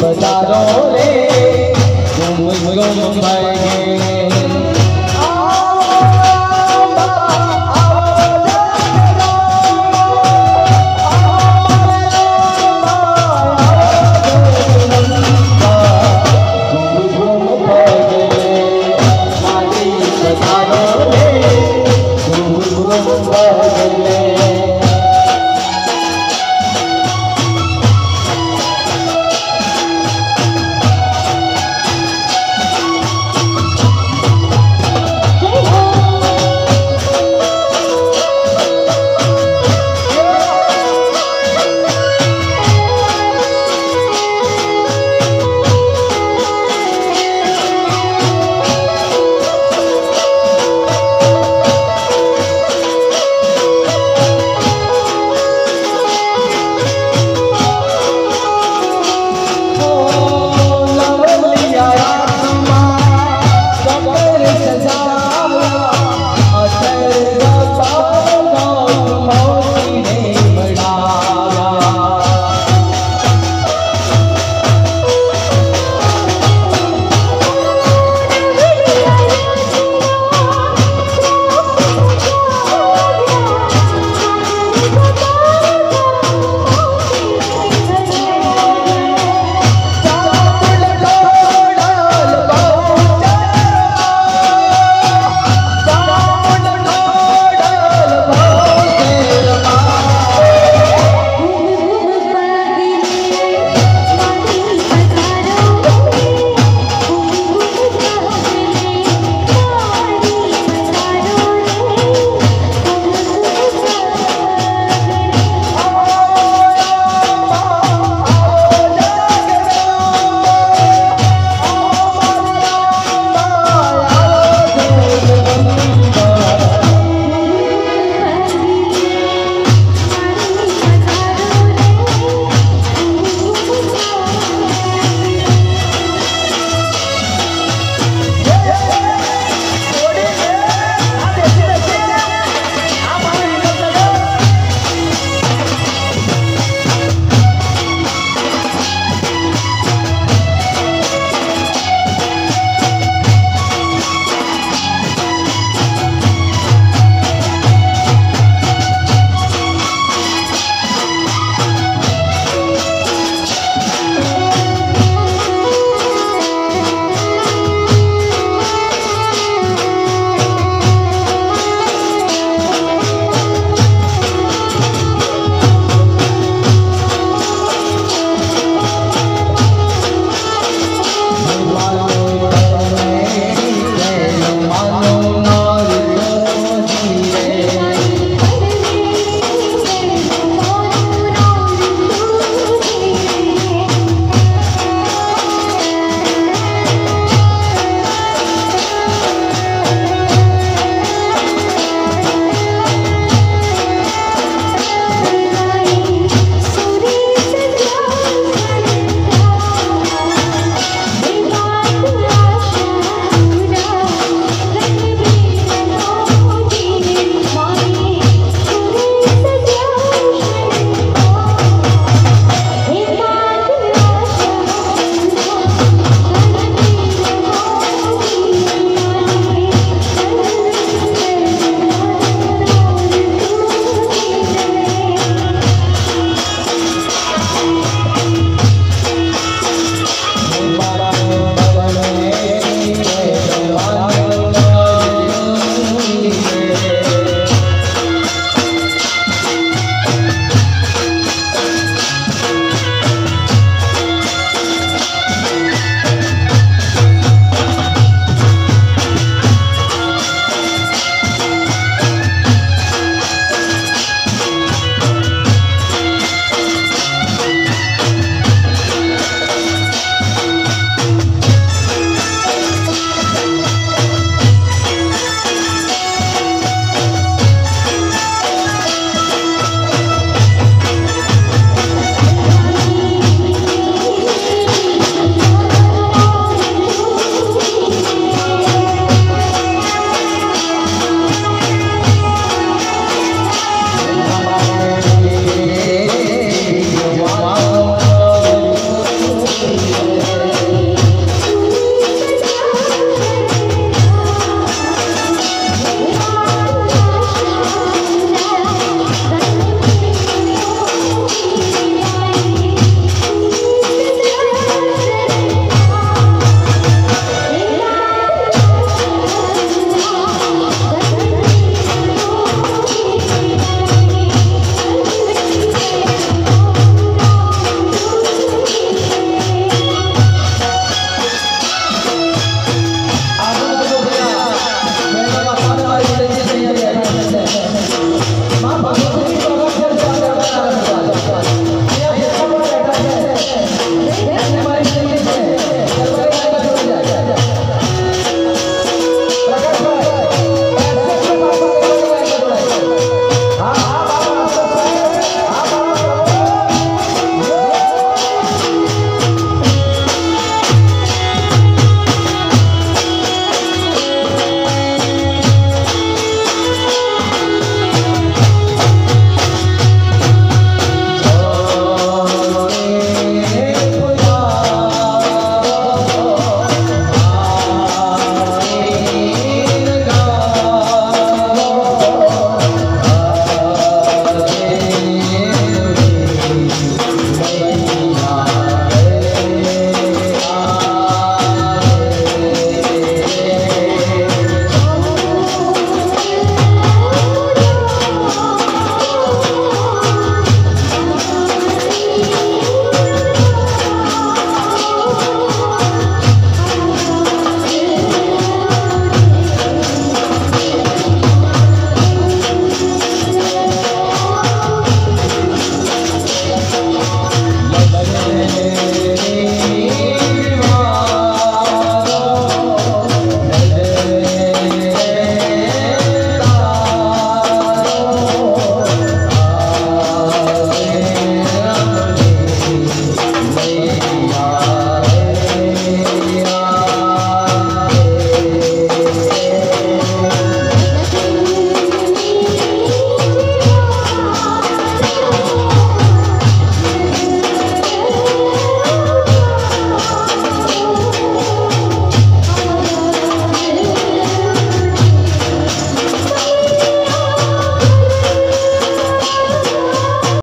બજારો રે ગુમ ગુમ ભાઈ